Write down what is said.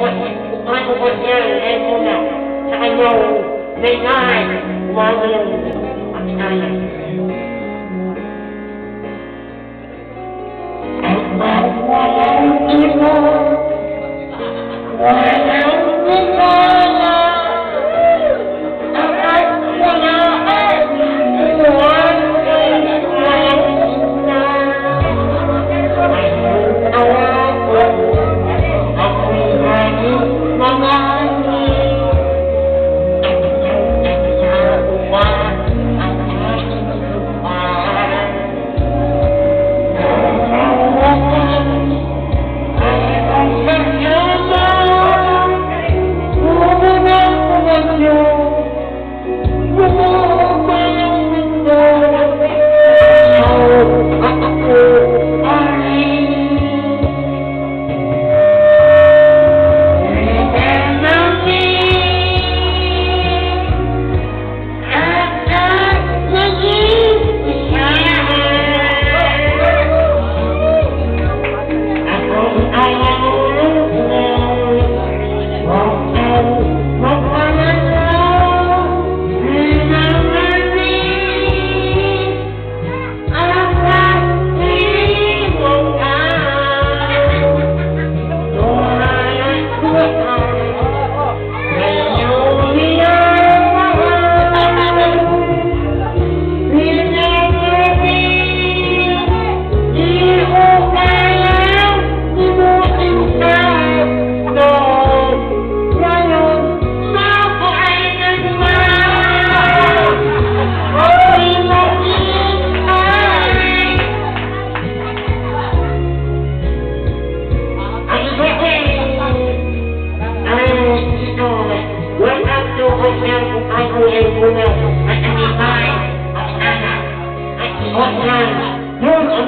Michael Buchanan and I know they died while they were wala at iwan kay walang ina. Ayun ako, ako'y maning mga Huwag yan! Yun ang